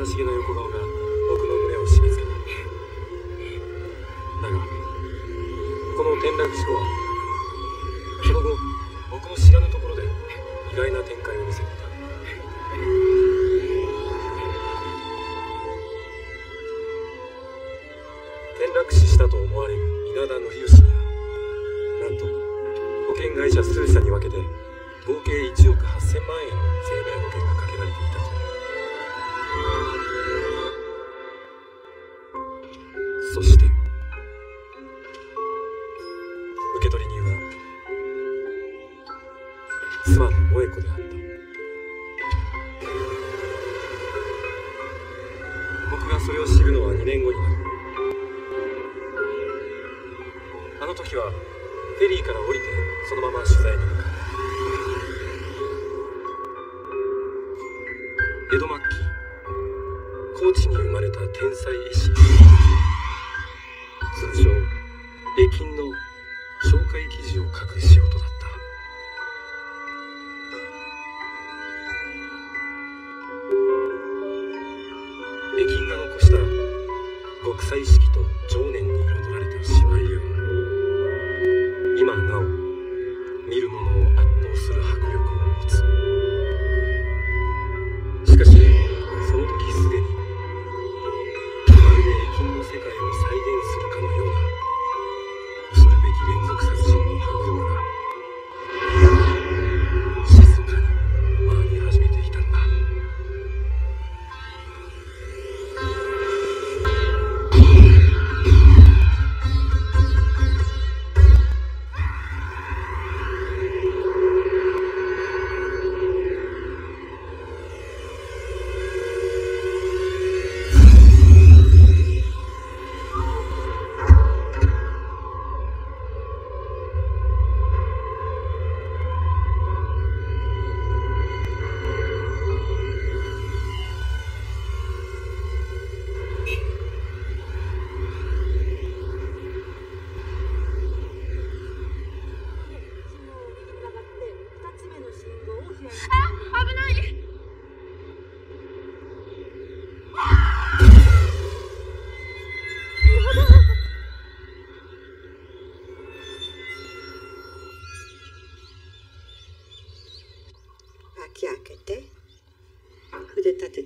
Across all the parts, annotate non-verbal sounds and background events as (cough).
悲しげな横顔が僕の胸を締め付けただがこの転落事故はその後僕の知らぬところで意外な展開を見せた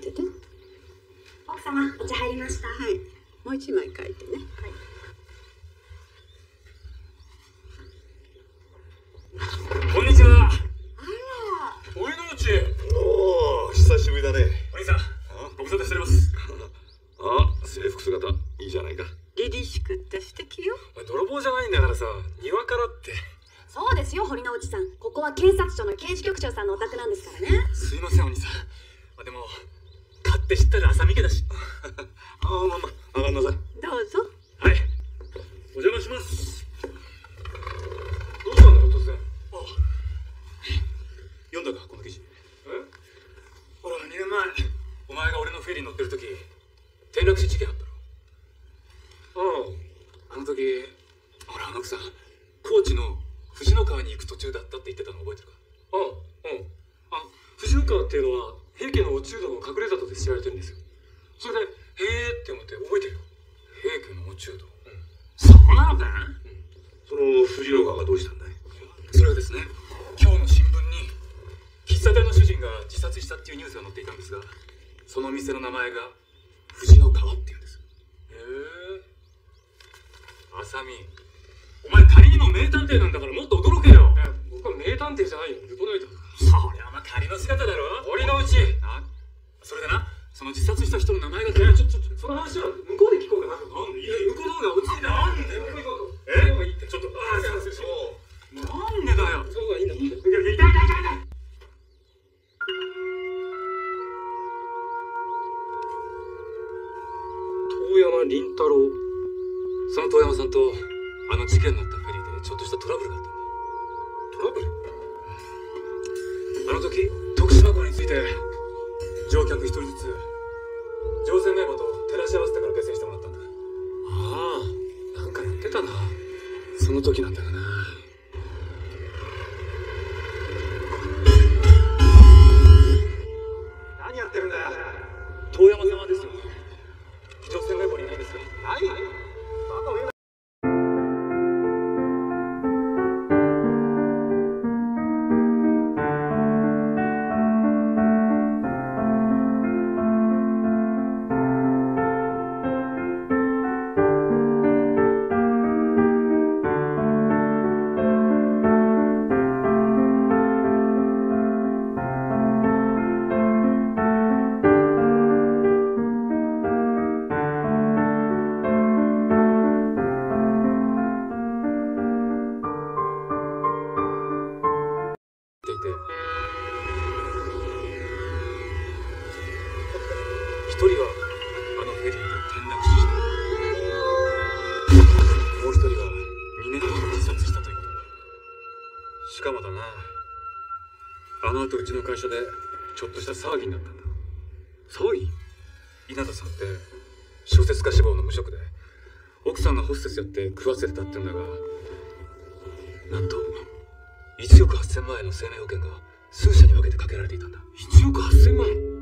てて。奥様お茶入りました。はい。もう一枚書いてね。所でちょっとした騒ぎになったんだ。騒ぎ？稲田さんって小説家志望の無職で奥さんがホステスやって食わせてたってんだがなんと1億8000万円の生命保険が数社に分けてかけられていたんだ。1億8000万円？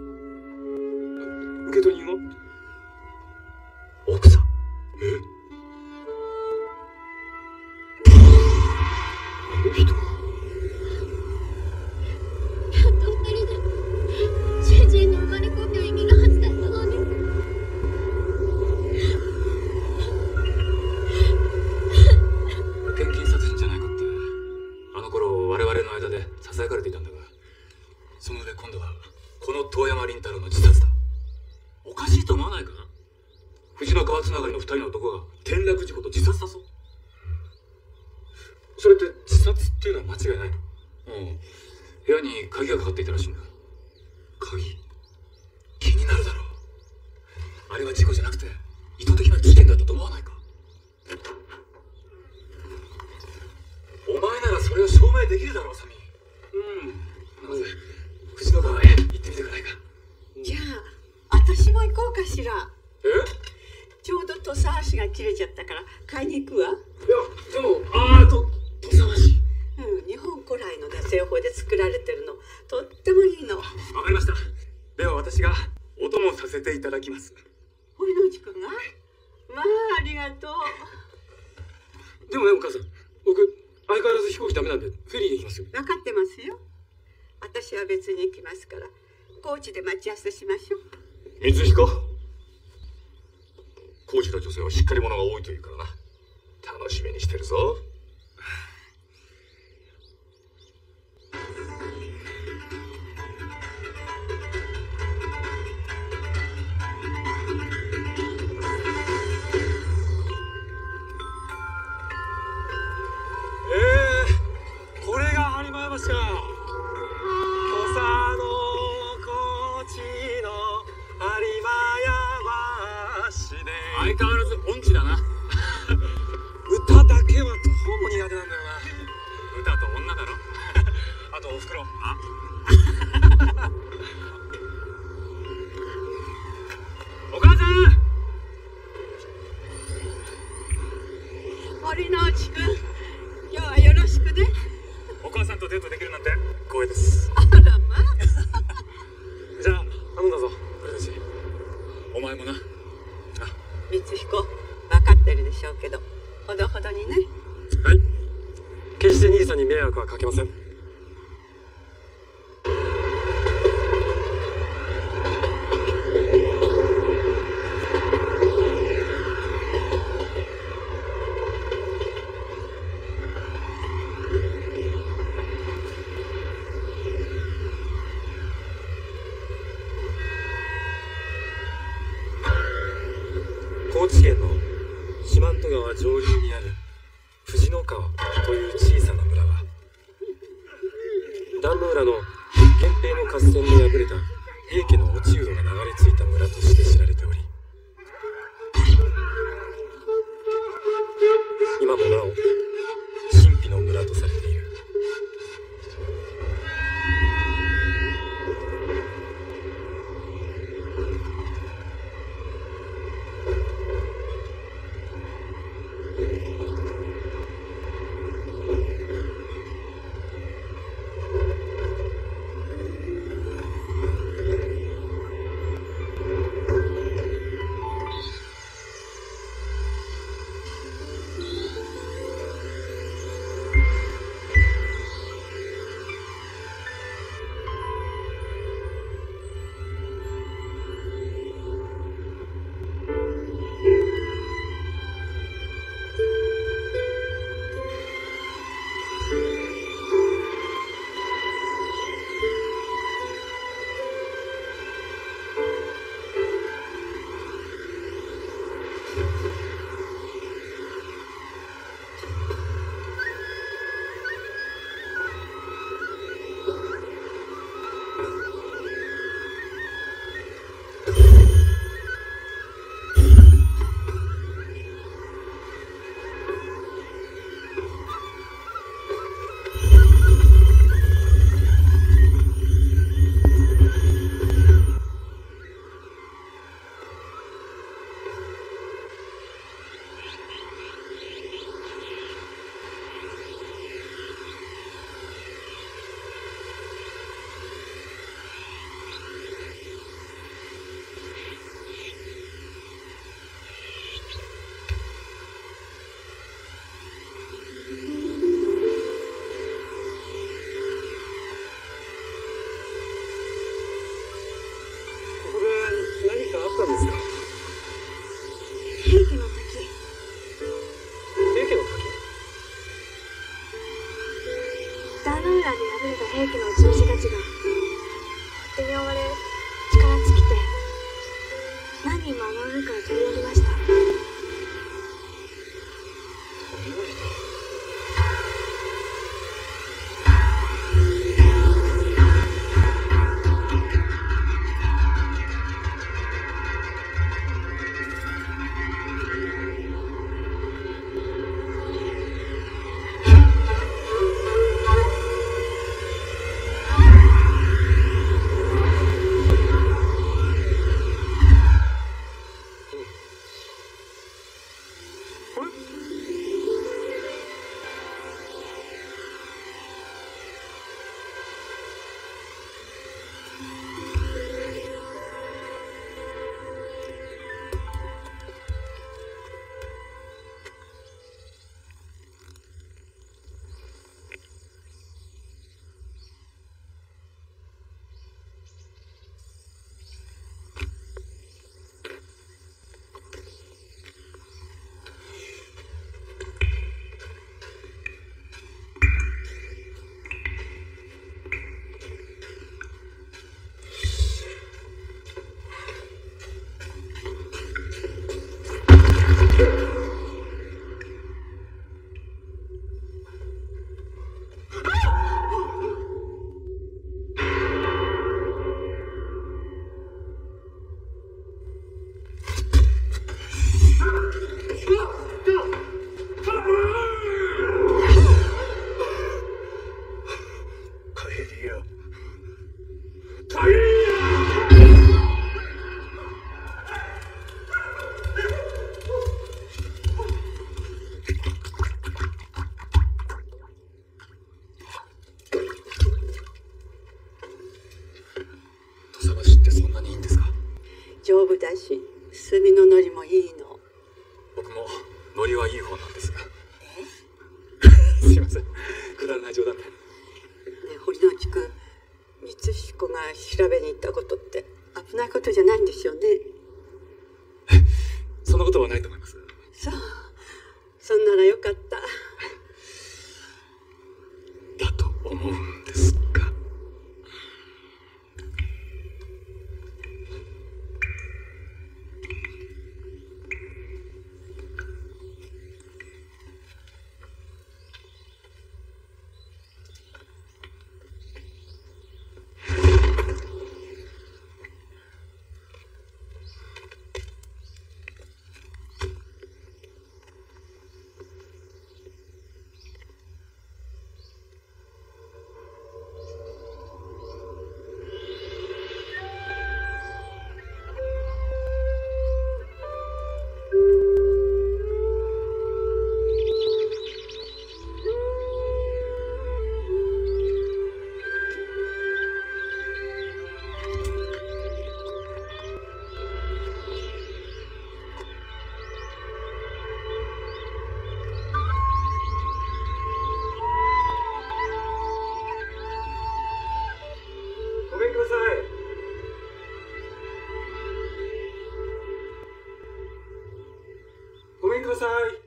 ください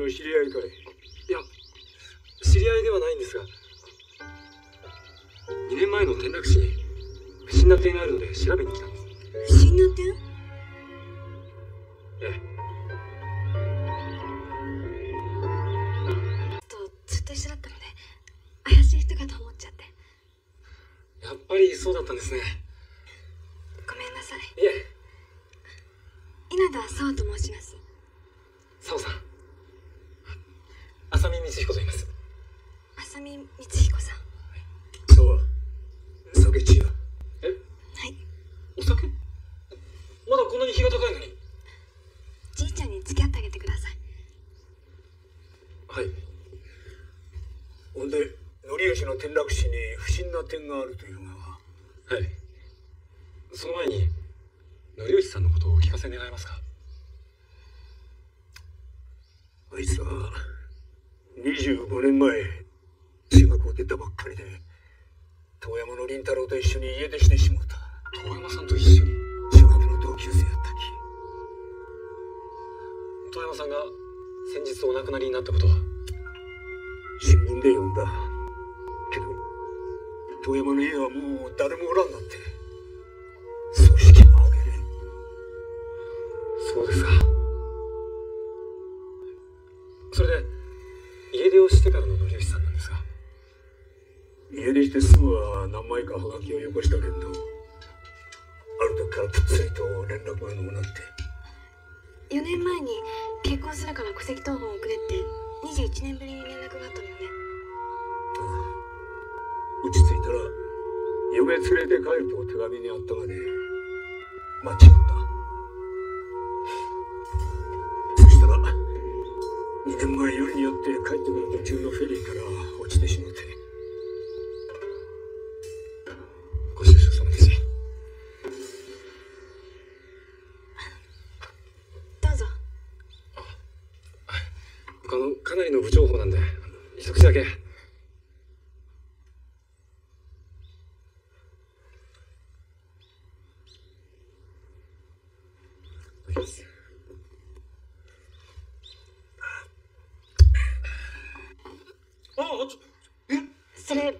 の知り合いかいいや知り合いではないんですが。2年前の転落死に不審な点があるので調べに来たんです。不審な点？ええ。とずっと一緒だったので怪しい人かと思っちゃって。やっぱりそうだったんですね。というははい。その前に則吉さんのことをお聞かせ願えますか？あいつは25年前中学を出たばっかりで遠山の凛太郎と一緒に家出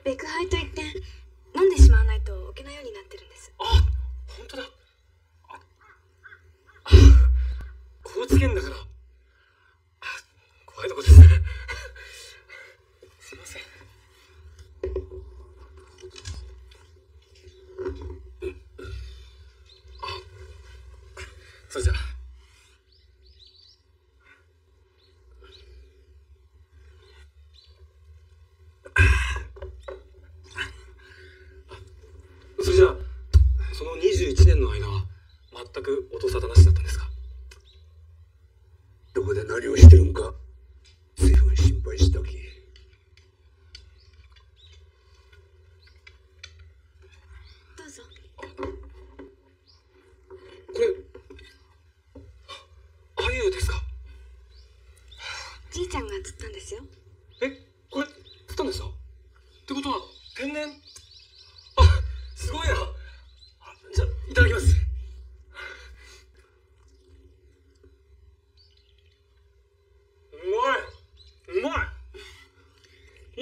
あといって飲んでしまわないと置けないようになってるんです。あ本当だ。ああ (laughs) だから。ですよ。えこれったんですか？ってことは天然？あすごいな。じゃいただきます。うまい。うまい。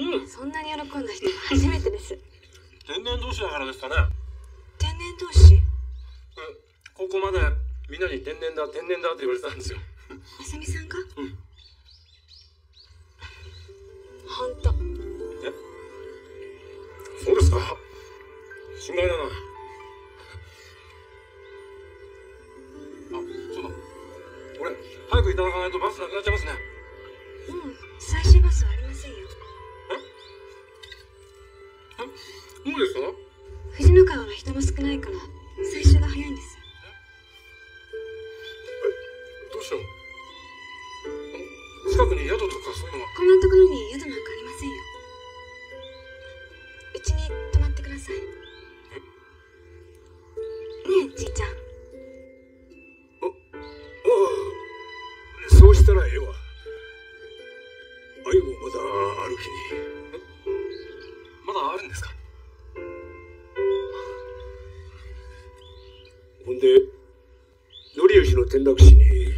うん。そんなに喜んだ人初めてです。天然同士だからですかね。天然同士？までみんなに天然だ天然だって言われてたんですよ。真恶心！你。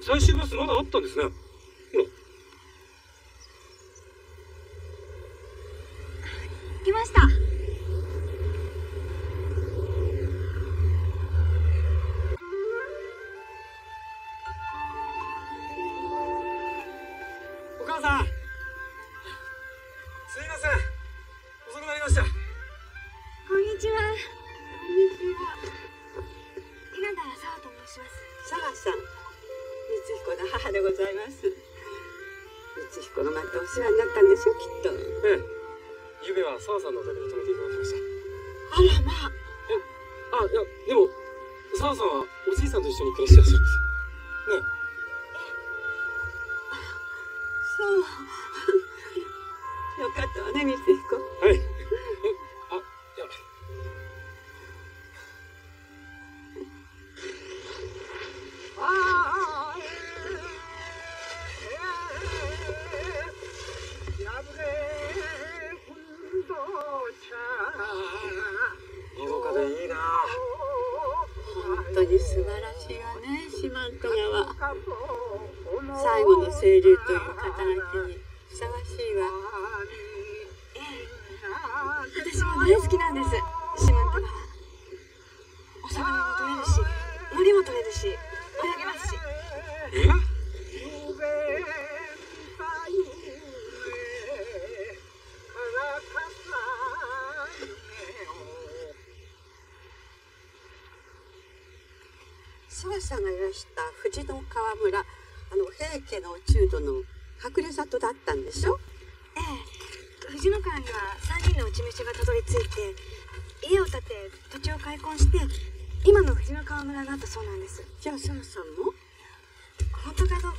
最終バスまだあったんですね。世話になったんでしょきっと。ええはさんのお泊めていただきました。あらまあ。えあいやでも澤さんはおじいさんと一緒に暮らしてましの平家の落人の隠れ里だったんでしょ？ええ。藤の川には3人の内飯がたどり着いて家を建て土地を開墾して今の藤の川村になったそうなんです。じゃあ澤さんも？本当かどうか。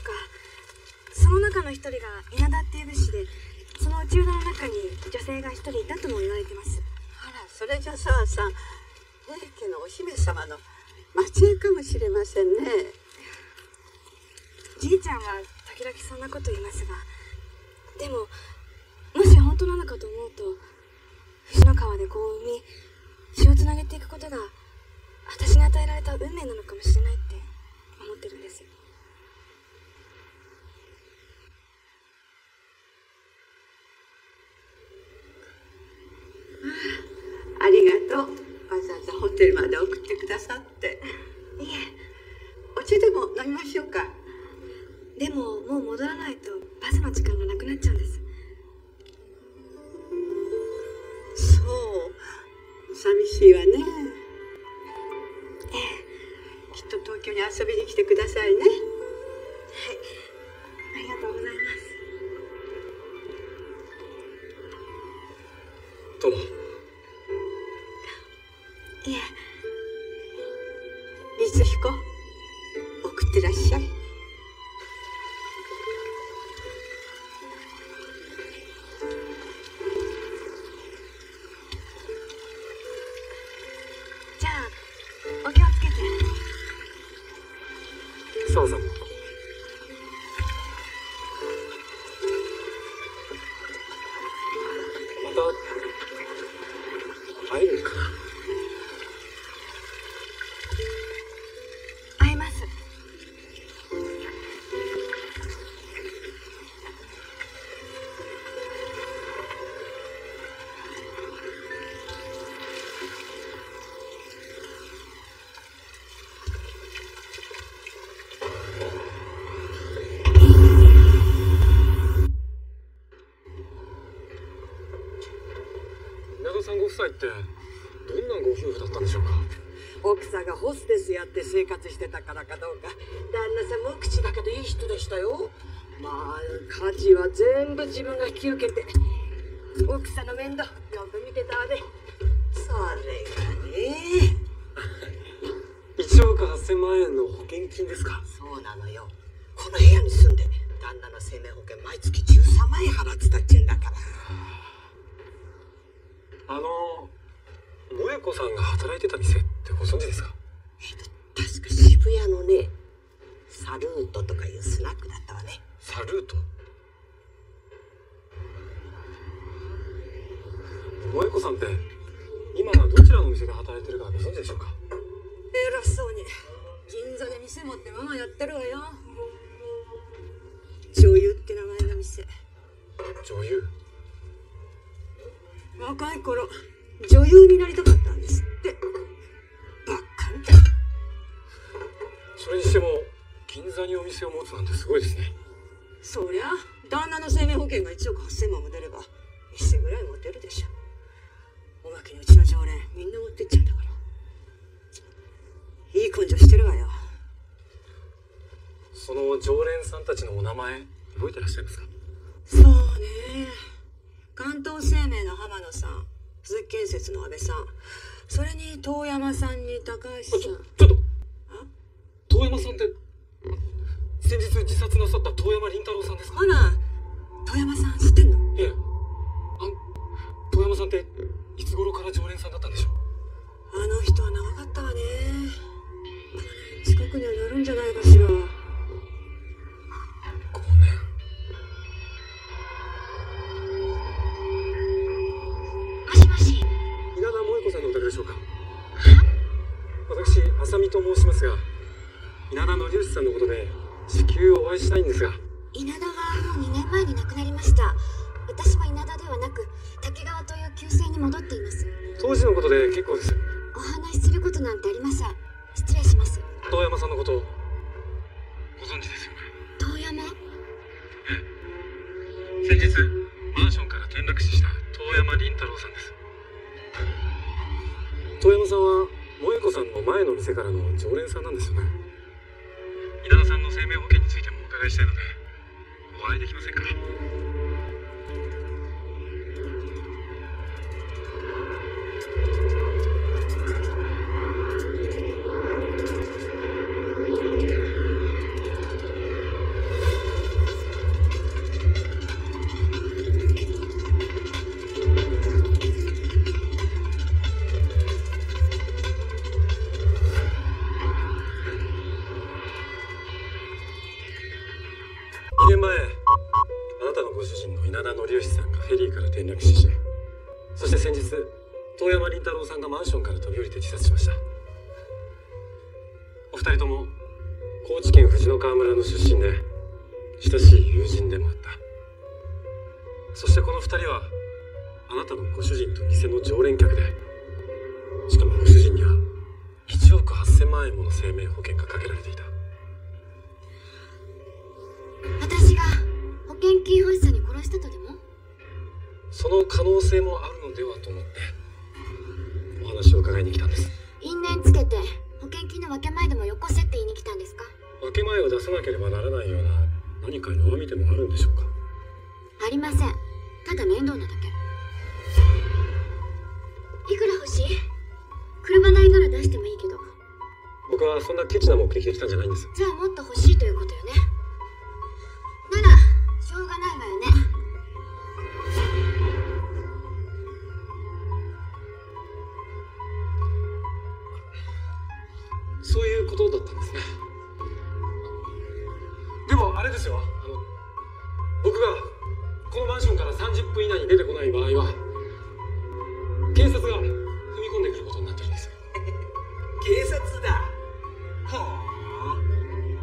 その中の一人が稲田っていう武士でその内裏の中に女性が一人いたとも言われてます。あらそれじゃ澤さん平家のお姫様の末裔かもしれませんねじいちゃんは時々そんなこと言いますがでももし本当なのかと思うと藤の川で子を産み血をつなげていくことが私に与えられた運命なのかもしれないって思ってるんです。ありがとう。わざわざホテルまで送ってくださって。(laughs) いえお茶でも飲みましょうかでももう戻らないとバスの時間がなくなっちゃうんです。そう。寂しいわね。きっと東京に遊びに来てくださいね。ありがとうございます。どうもいえ。光彦。送ってらっしゃいってどんなご夫婦だったんでしょうか？奥さんがホステスやって生活してたからかどうか。旦那さん無口だけどいい人でしたよ。まあ家事は全部自分が引き受けて。奥さんの面倒よく見てたわね。それがね。1億8000万円の保険金ですか？そうなのよ前覚えてらっしゃいますか？そうね。関東生命の浜野さん。鈴木建設の安倍さん。それに遠山さんに高橋さん。ちょっと。あ？遠山さんって先日自殺なさった遠山凛太郎さんですか？あらしょうか。私浅見と申しますが稲田則義さんのことで至急お会いしたいんですが。稲田はもう2年前に亡くなりました。私は稲田ではなく竹川という旧姓に戻っています。当時のことで結構です。お話しすることなんてありません。失礼します。遠山さんのことご存知ですよね？遠山？ええ。先日マンションから転落死した遠山凛太郎さんです。遠山さんは萌子さんの前の店からの常連さんなんですよね。稲田さんの生命保険についてもお伺いしたいのでお会いできませんか？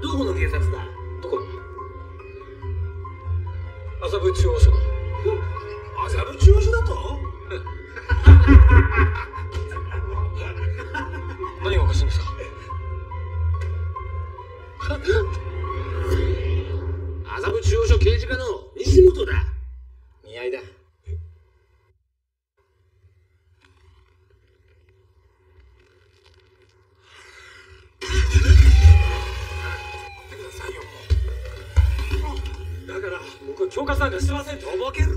どこの警察だ？どこ？に麻布中央署だ麻布中央署だと？(laughs) しませんとぼける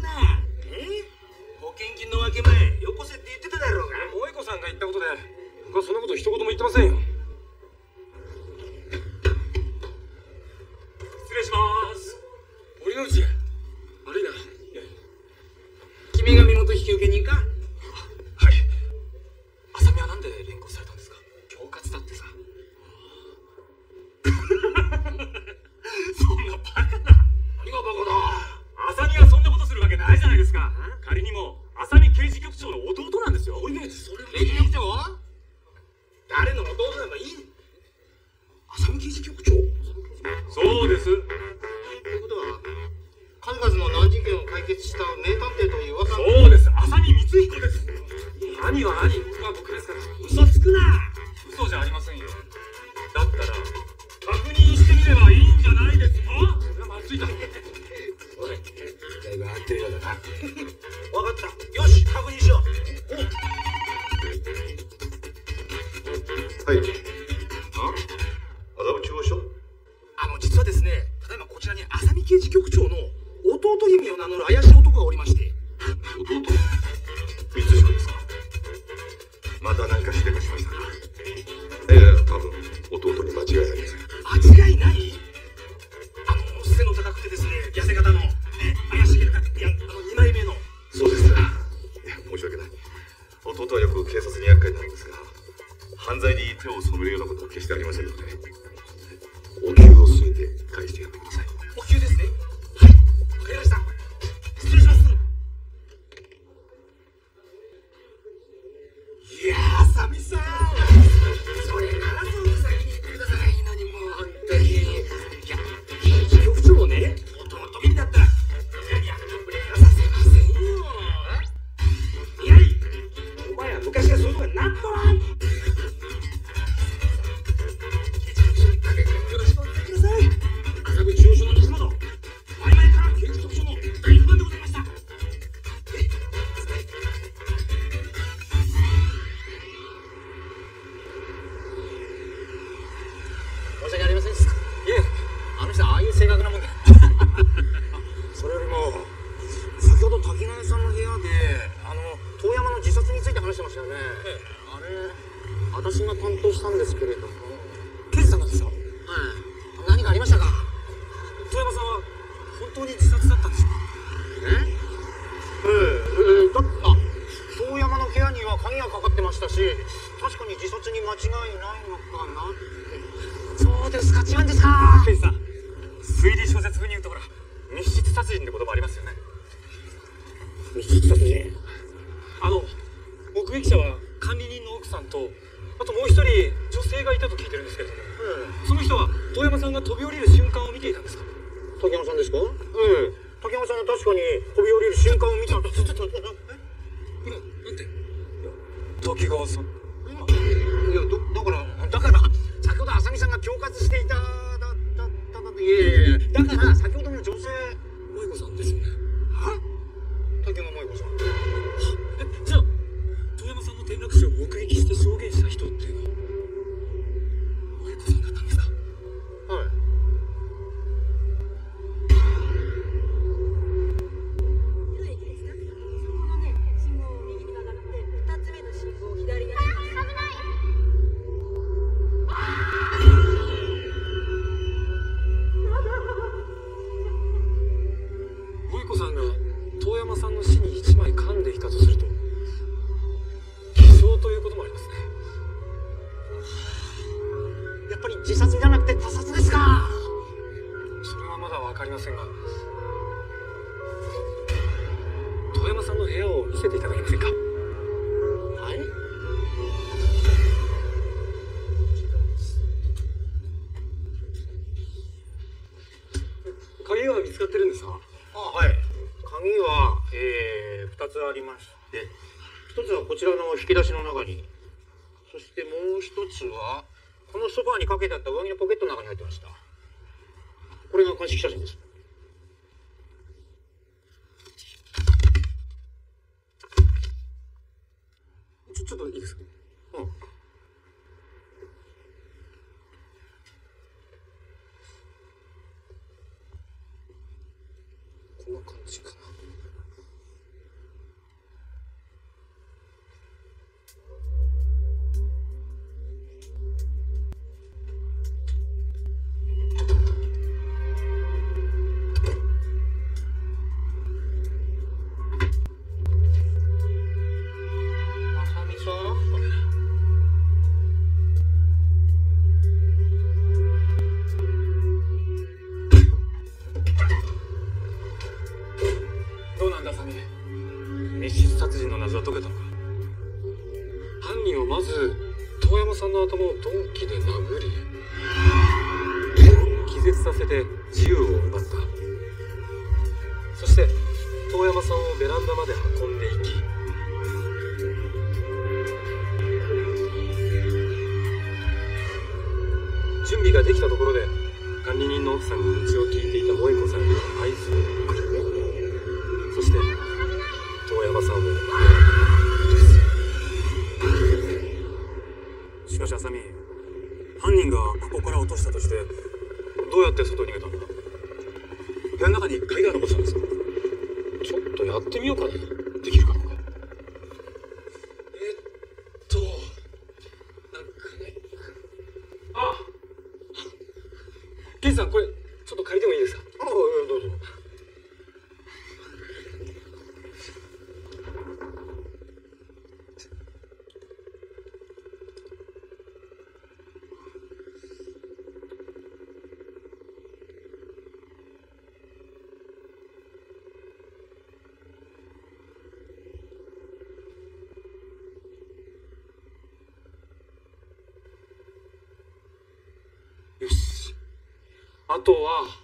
こちらの引き出しの中に。そしてもう一つはこのソファーにかけてあった上着のポケットの中に入ってました。これが鑑識写真です。とは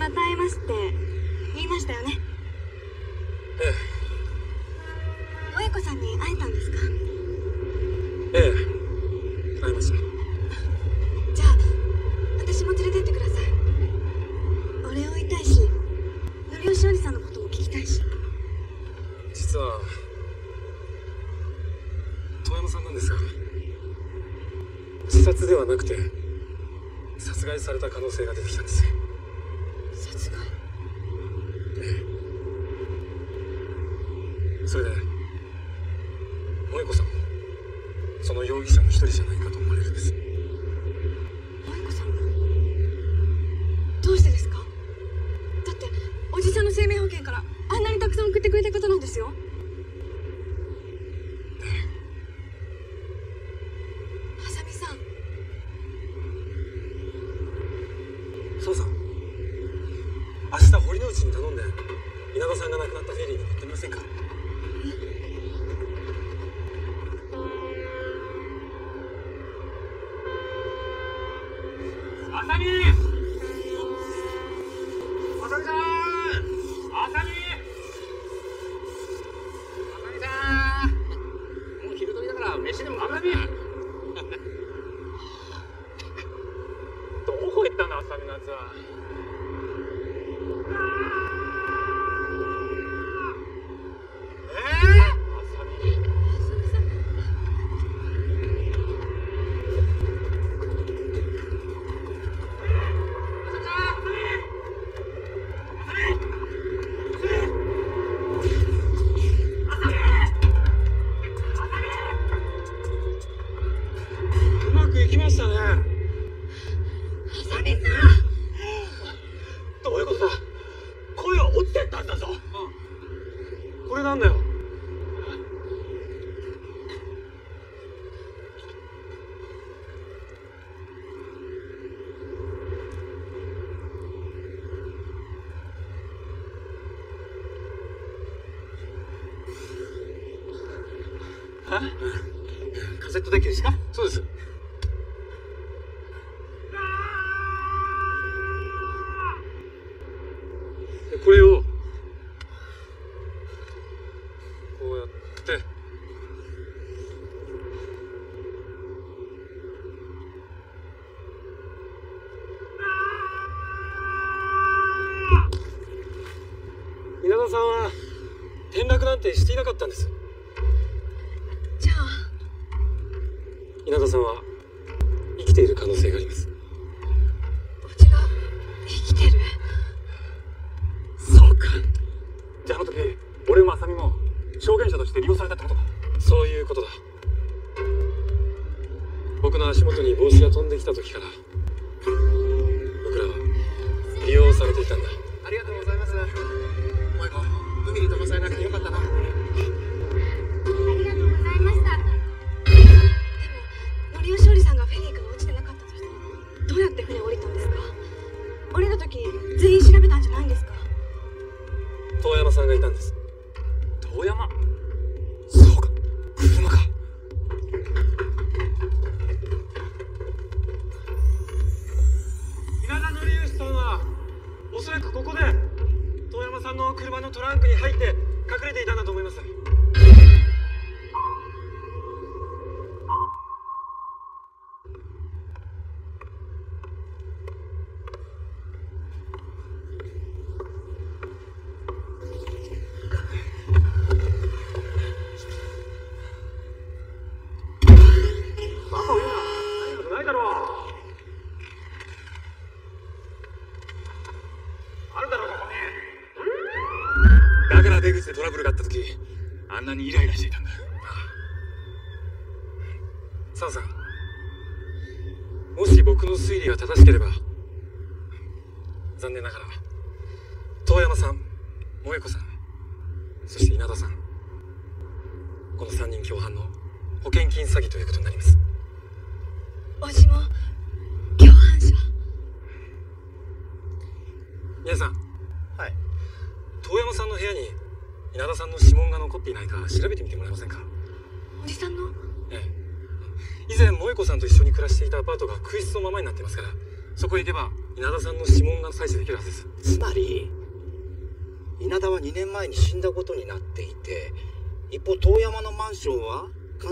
また会えますって言いましたよね。ええ。萌子さんに会えたんですか？ええ。会えました。じゃあ私も連れてってください。お礼を言いたいし則吉おじさんのことも聞きたいし。実は遠山さんなんですが自殺ではなくて殺害された可能性が出てきたんです。稲田さんは転落なんてしていなかったんです。じゃあ。稲田さんは出口でトラブルがあった時あんなにイライラしていたんだ。澤さん。もし僕の推理が正しければ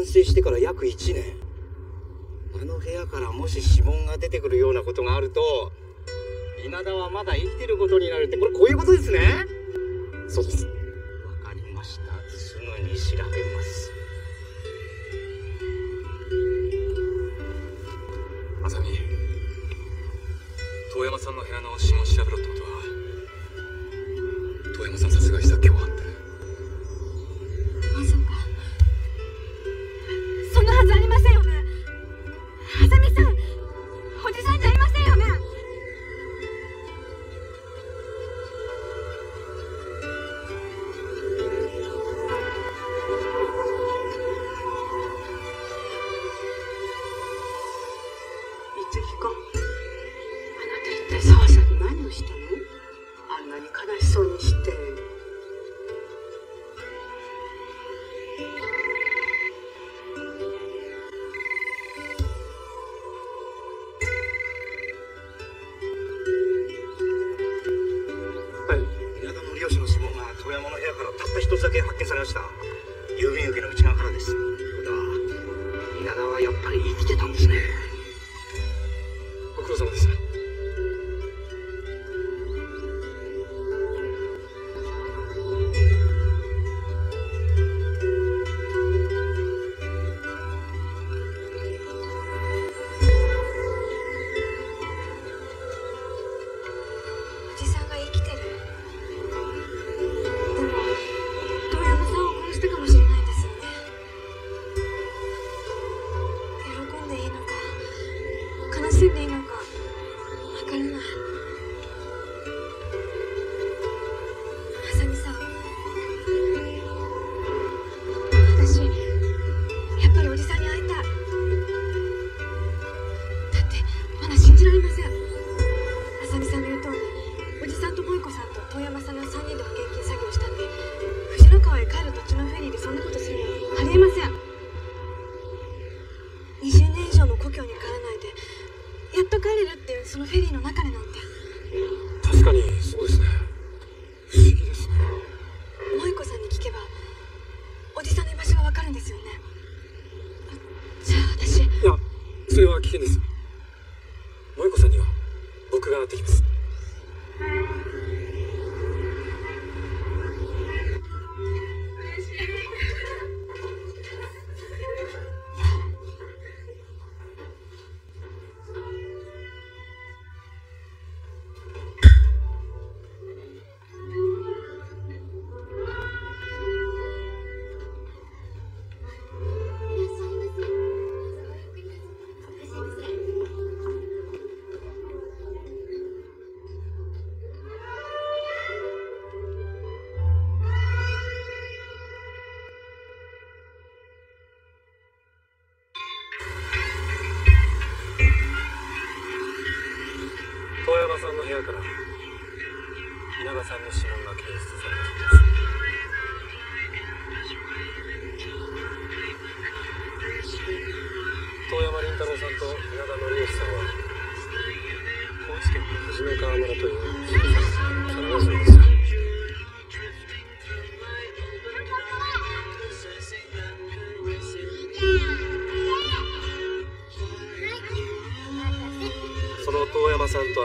してから約1年。あの部屋からもし指紋が出てくるようなことがあると稲田はまだ生きてることになるってこれこういうことですね。そうです。わかりました。すぐに調べます。まさ遠山さんの部屋の指紋調べろってことは遠山さん殺害した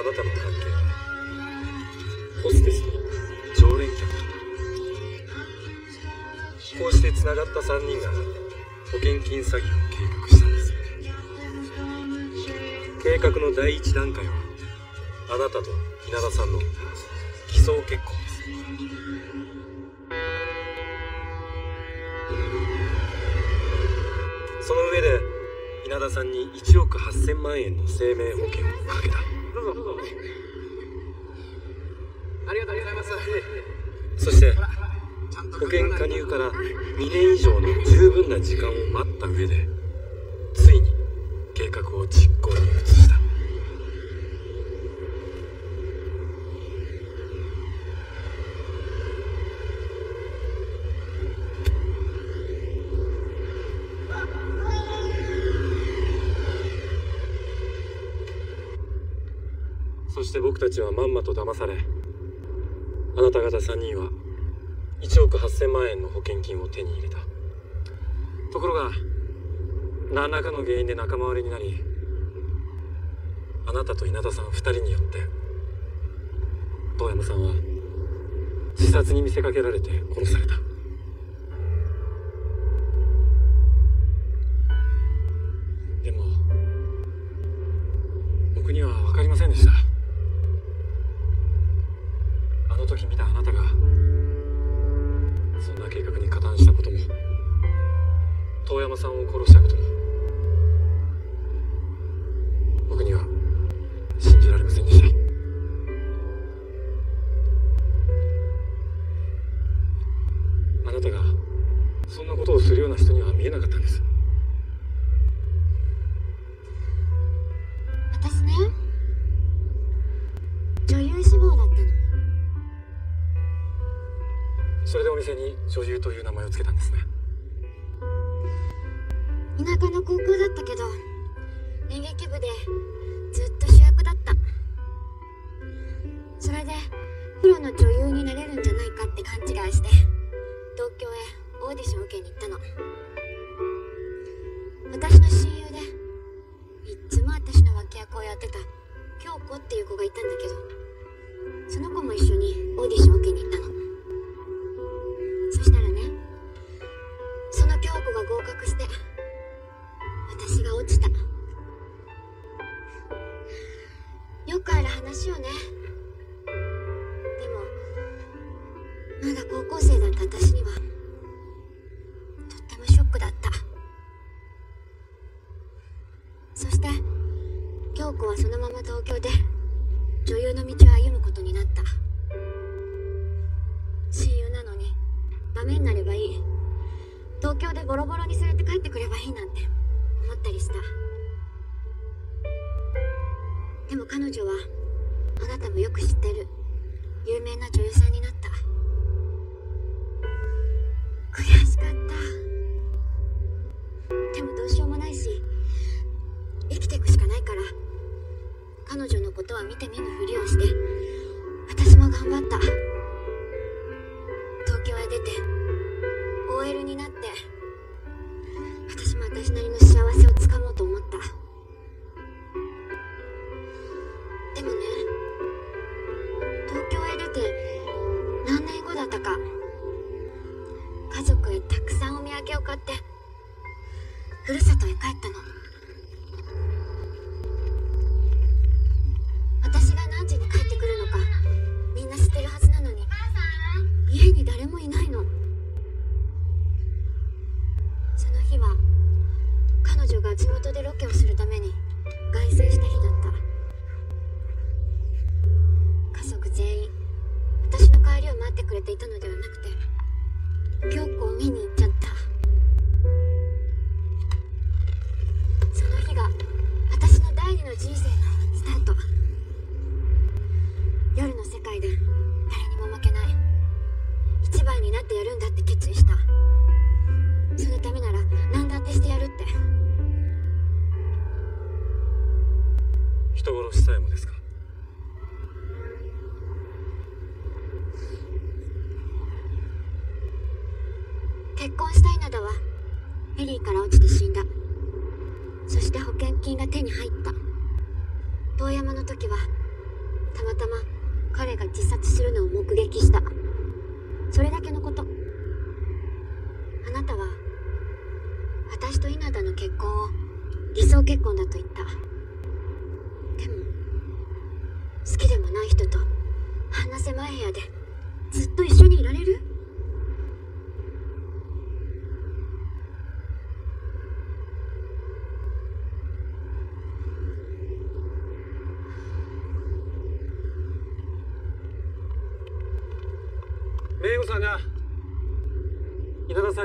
あなたの関係はホステスと常連客こうしてつながった3人が保険金詐欺を計画したんです。計画の第1段階はあなたと稲田さんの偽装結婚です。その上で稲田さんに1億8000万円の生命保険をかけた。そして保険加入から2年以上の十分な時間を待った上で3人は1億8000万円の保険金を手に入れた。ところが何らかの原因で仲間割れになりあなたと稲田さん2人によって遠山さんは自殺に見せかけられて殺された。店に女優という名前を付けたんですね。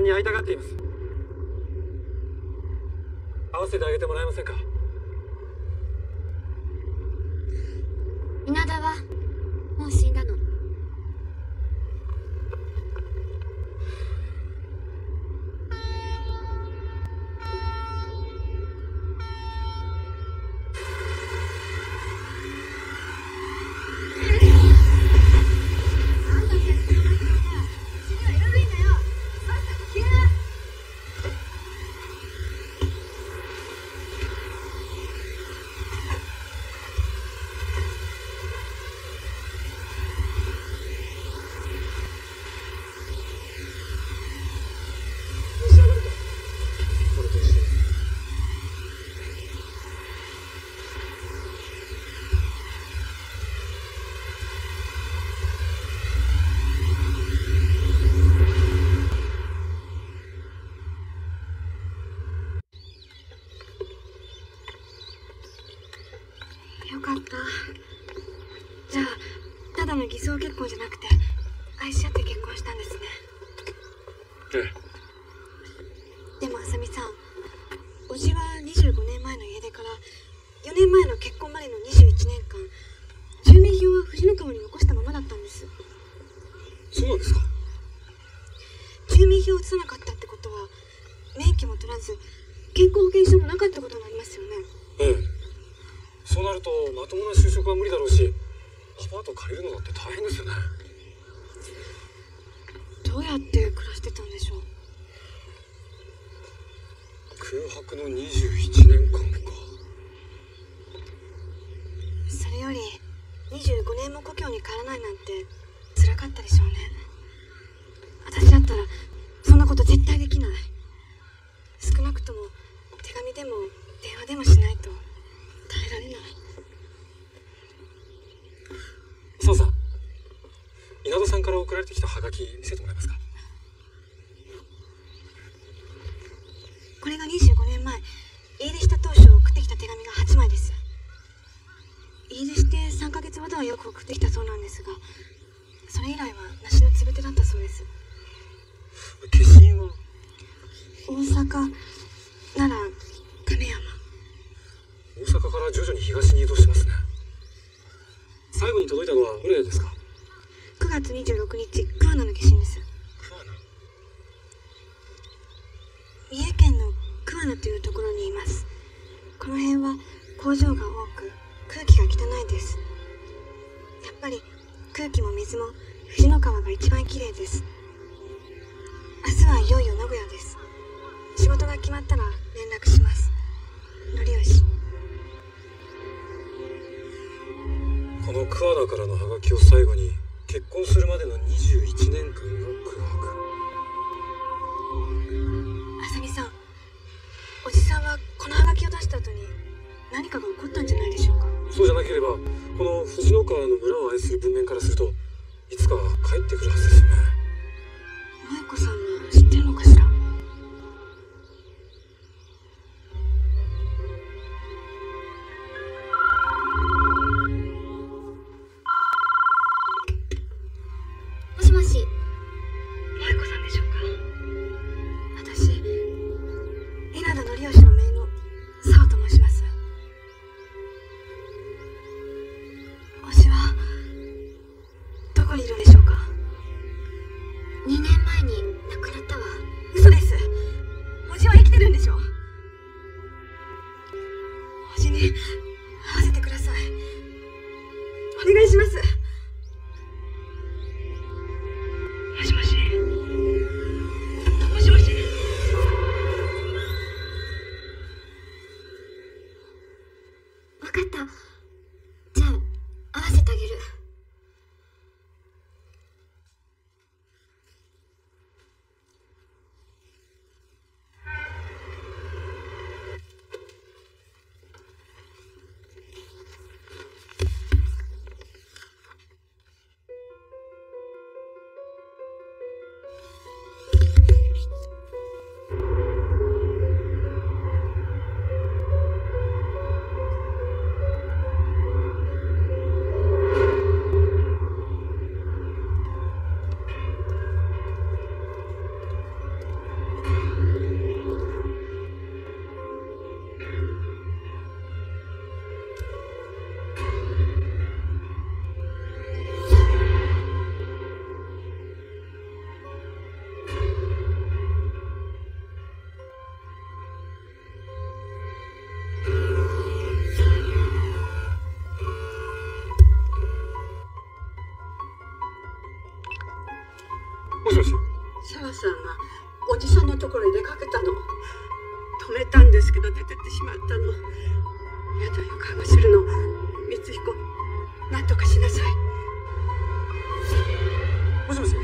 に会いたがっています。会わせてあげてもらえませんか？लोगे पूजना から送られてきたハガキ見せてもらえますか？しまったの。嫌予感がするの。光彦何とかしなさい。もしもし。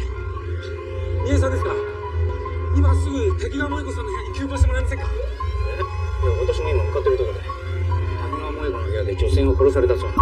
三重さんですか？今すぐ滝川萌子さんの部屋に急行してもらえませんか？いや私も今向かってるとこで。滝川萌子の部屋で女性が殺されたそう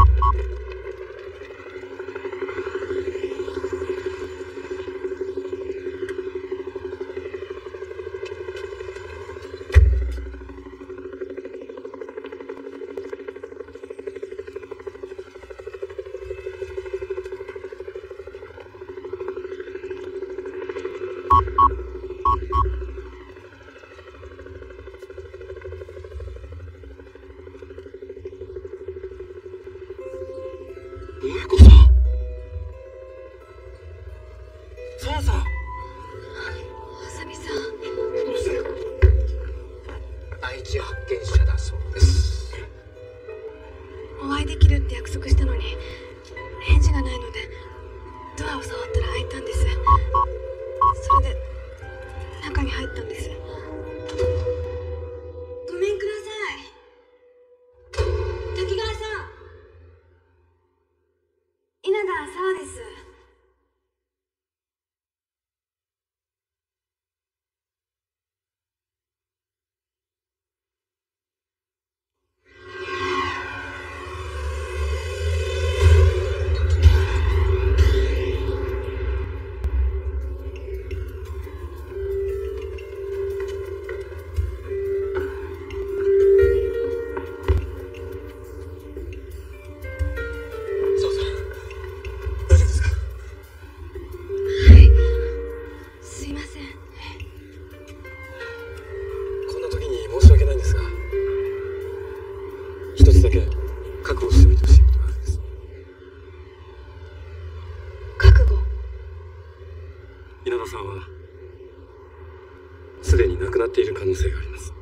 っている可能性があります。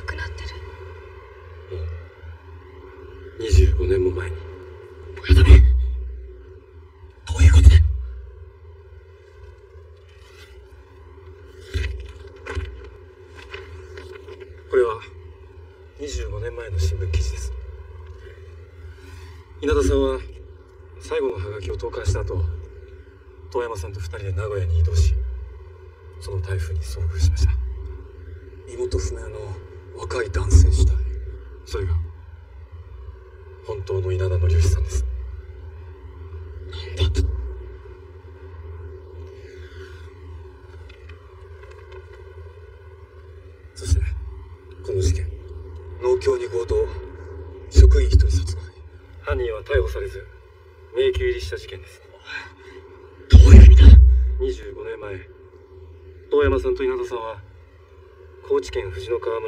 亡くなってる。25年も前に。親だねどういうことだ。これは25年前の新聞記事です。稲田さんは最後のハガキを投函した後遠山さんと2人で名古屋に移動しその台風に遭遇しました。身元不明の若い男性死体。それが本当の稲田則義さんです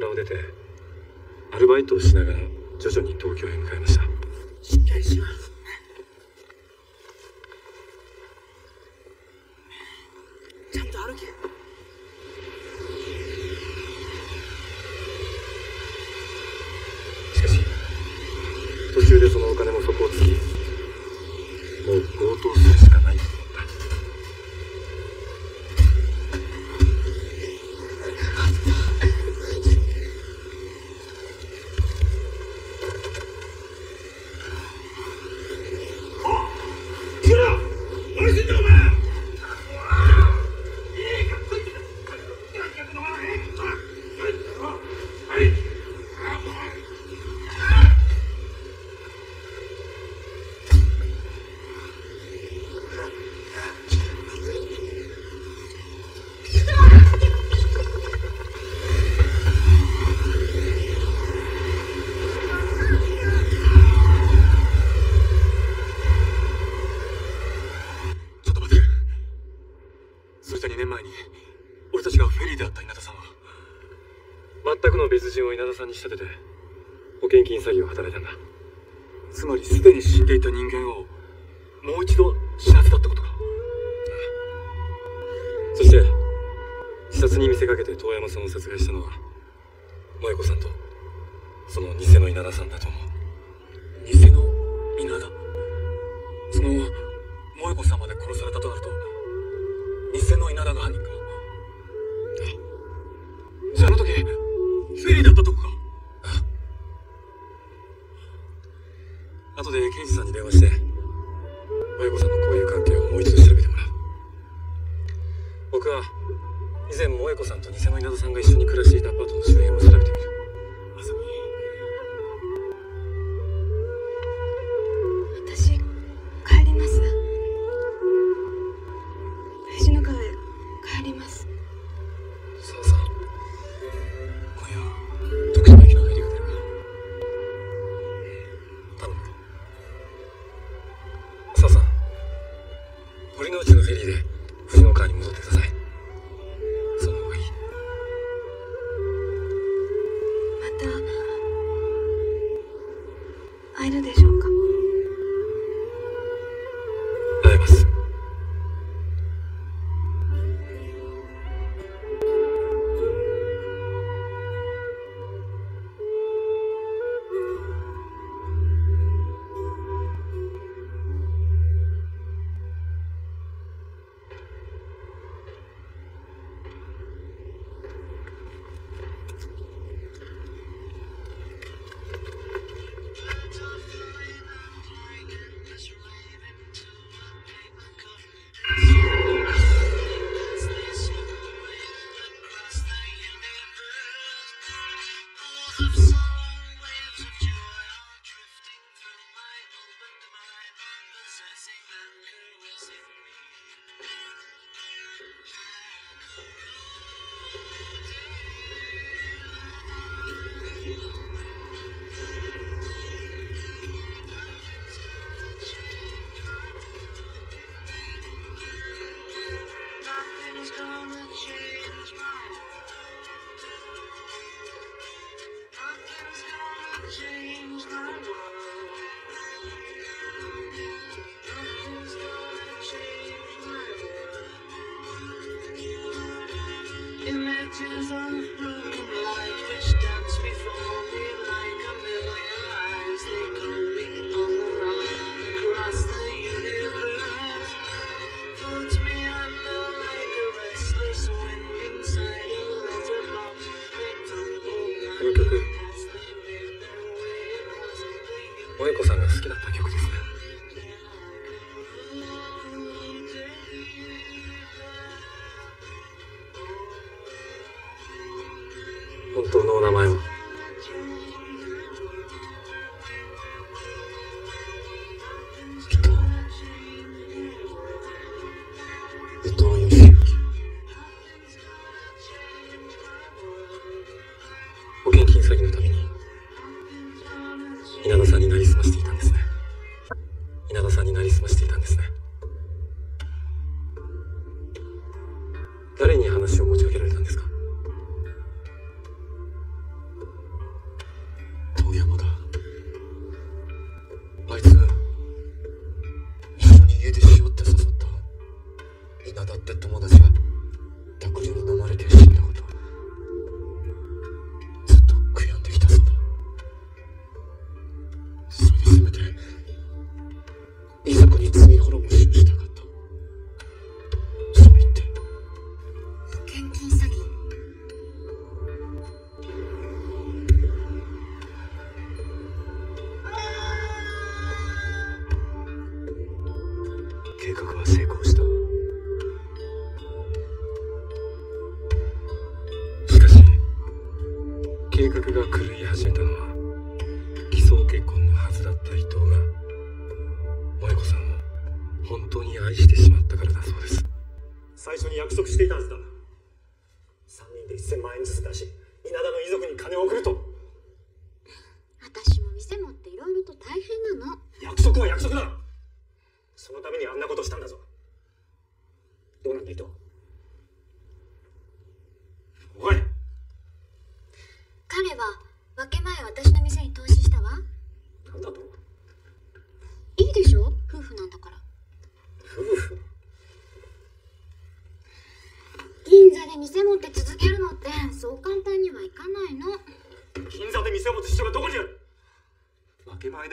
を出てアルバイトをしながら徐々に東京へ向かいました。しっかりします。人を稲田さんに仕立てて保険金詐欺を働いたんだ。つまりすでに死んでいた人間をもう一度死なせたってことか。そして自殺に見せかけて遠山さんを殺害したのは萌子さんとその偽の稲田さんだと思う。偽の稲田。その萌子さんまで殺されたとなると偽の稲田が犯人か。ェリーだったとこか。後で刑事さんに電話して親子さんの交友関係をもう一度調べてもらう。僕は以前萌子さんと偽の稲田さんが一緒に暮らしていたアパートの周辺を調べてみる。pictures a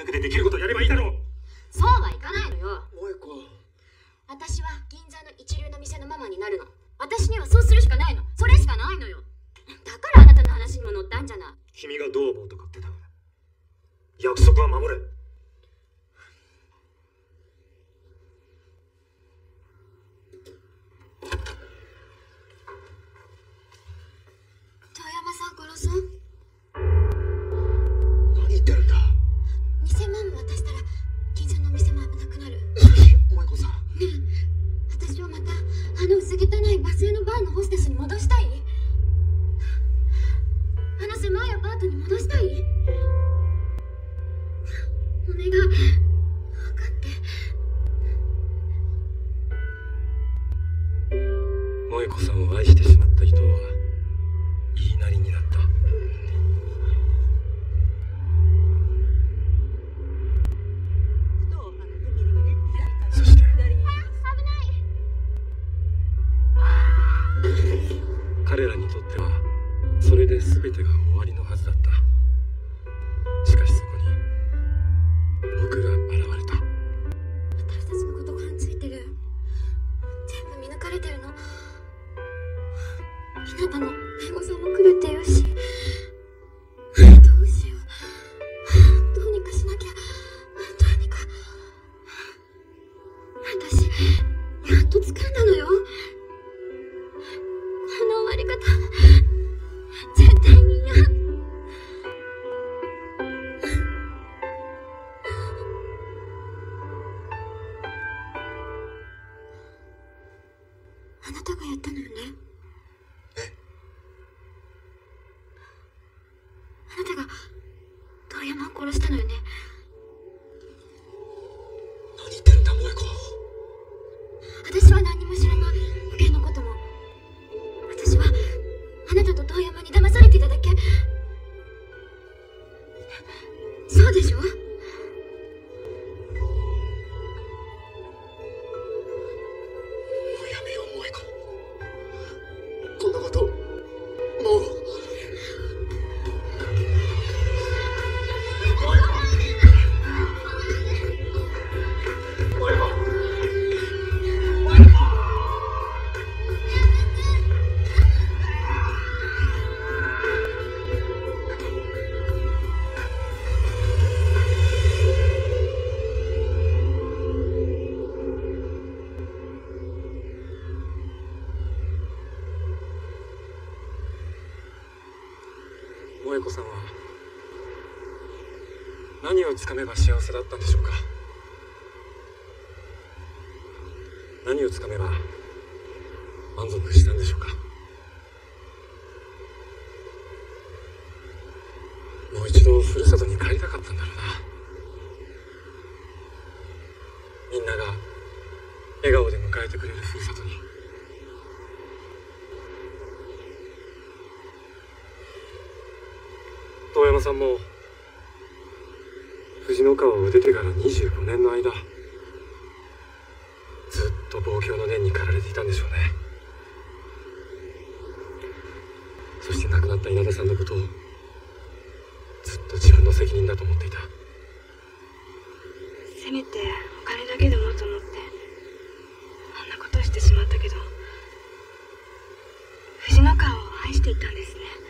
抜けてできることをつかめば幸せだったんでしょうか。何をつかめば満足したんでしょうか。もう一度ふるさとに帰りたかったんだろうな。みんなが笑顔で迎えてくれるふるさとに。遠山さんも藤の川を出てから25年の間ずっと望郷の念に駆られていたんでしょうね。そして亡くなった稲田さんのことをずっと自分の責任だと思っていた。せめてお金だけでもと思ってあんなことをしてしまったけど藤の川を愛していたんですね。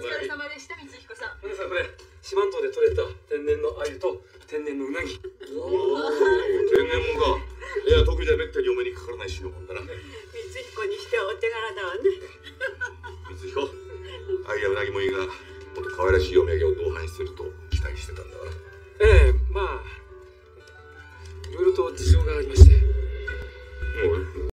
お疲れ様でした光彦さん。お姉さんこれ四万十で採れた天然の鮎と天然のうなぎ。(laughs) 天然もんか。いや得意じゃめったにお目にかからない代物だな。光